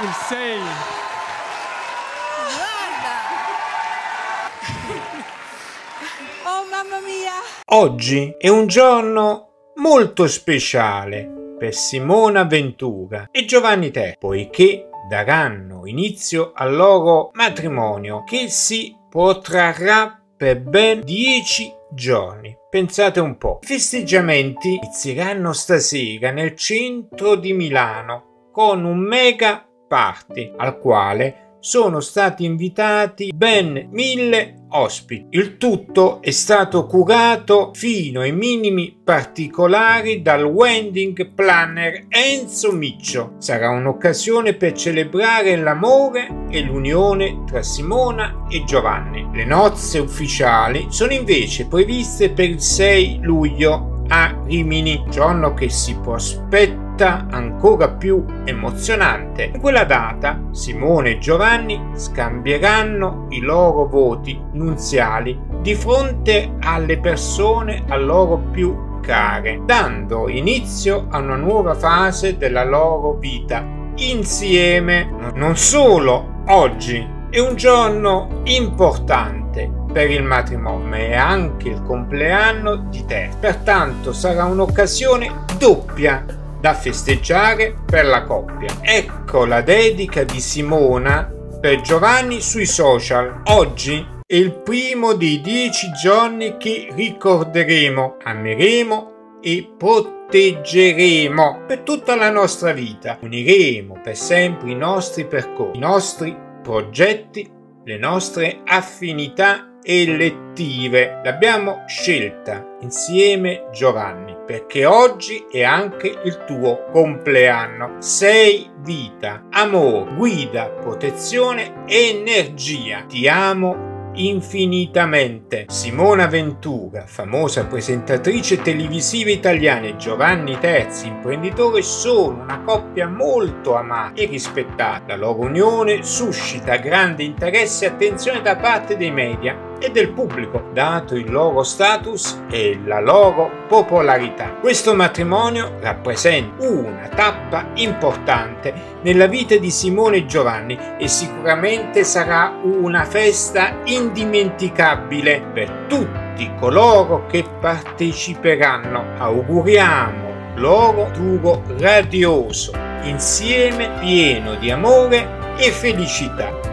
il 6. Oh mamma mia! Oggi è un giorno molto speciale per Simona Ventura e Giovanni Te, poiché daranno inizio al loro matrimonio che si protrarrà per ben dieci giorni. Pensate un po'. I festeggiamenti inizieranno stasera nel centro di Milano con un mega party al quale sono stati invitati ben mille ospiti. Il tutto è stato curato fino ai minimi particolari dal wedding planner Enzo Miccio. Sarà un'occasione per celebrare l'amore e l'unione tra Simona e Giovanni. Le nozze ufficiali sono invece previste per il 6 luglio a Rimini, giorno che si prospetta ancora più emozionante. In quella data Simone e Giovanni scambieranno i loro voti nunziali di fronte alle persone a loro più care, dando inizio a una nuova fase della loro vita insieme. Non solo oggi è un giorno importante per il matrimonio, ma è anche il compleanno di te. Pertanto sarà un'occasione doppia da festeggiare per la coppia. Ecco la dedica di Simona per Giovanni sui social. Oggi è il primo dei dieci giorni che ricorderemo, ameremo e proteggeremo per tutta la nostra vita. Uniremo per sempre i nostri percorsi, i nostri progetti, le nostre affinità elettive. L'abbiamo scelta insieme Giovanni perché oggi è anche il tuo compleanno. Sei vita, amore, guida, protezione, energia. Ti amo infinitamente. Simona Ventura, famosa presentatrice televisiva italiana e Giovanni Terzi, imprenditore, sono una coppia molto amata e rispettata. La loro unione suscita grande interesse e attenzione da parte dei media e del pubblico, dato il loro status e la loro popolarità. Questo matrimonio rappresenta una tappa importante nella vita di Simone e Giovanni e sicuramente sarà una festa indimenticabile per tutti coloro che parteciperanno. Auguriamo loro futuro radioso, insieme pieno di amore e felicità.